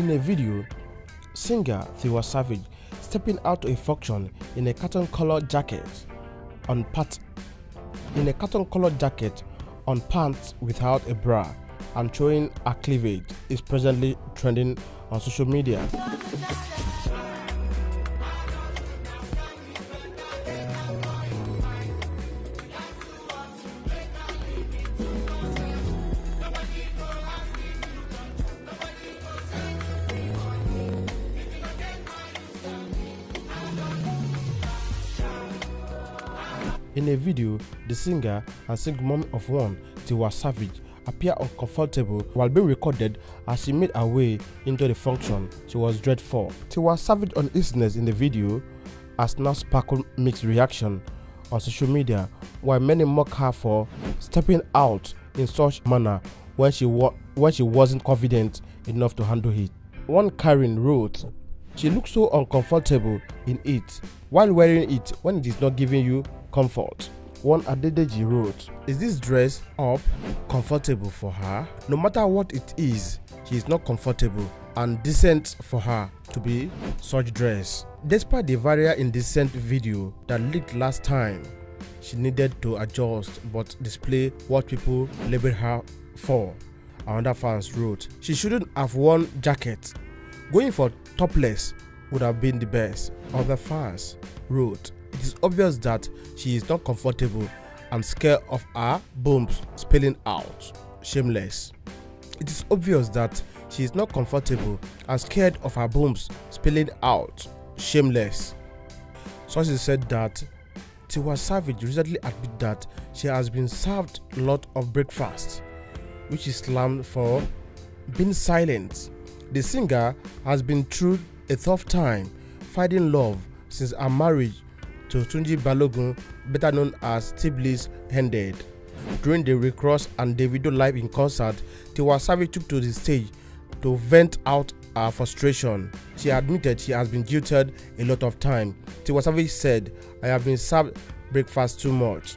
In a video, singer Tiwa Savage stepping out to a function in a carton colored jacket on pat in a carton colored jacket on pants without a bra and showing her cleavage is presently trending on social media. In a video, the singer and single mom of one, Tiwa Savage, appear uncomfortable while being recorded as she made her way into the function she was dressed for. Tiwa Savage uneasiness in the video has now sparkled mixed reaction on social media, while many mock her for stepping out in such manner when she wa- when she wasn't confident enough to handle it. One Karen wrote, "She looks so uncomfortable in it while wearing it when it is not giving you comfort." One Adedeji wrote, Is this dress up comfortable for her? No matter what it is, she is not comfortable and decent for her to be such dress. Despite the very indecent video that leaked last time, she needed to adjust but display what people labeled her for. Another fans wrote, She shouldn't have worn jacket. Going for topless would have been the best. Other fans wrote, It is obvious that she is not comfortable and scared of her boobs spilling out. Shameless. It is obvious that she is not comfortable and scared of her boobs spilling out. Shameless. Sources said that Tiwa Savage recently admitted that she has been served a lot of breakfast, which is slammed for being silent. The singer has been through a tough time finding love since her marriage to Tunji Balogun, better known as Tiblis, ended. During the Rick Ross and Davido live in concert, Tiwa Savage took to the stage to vent out her frustration. She admitted she has been jilted a lot of time. Tiwa Savage said, I have been served breakfast too much.